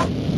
you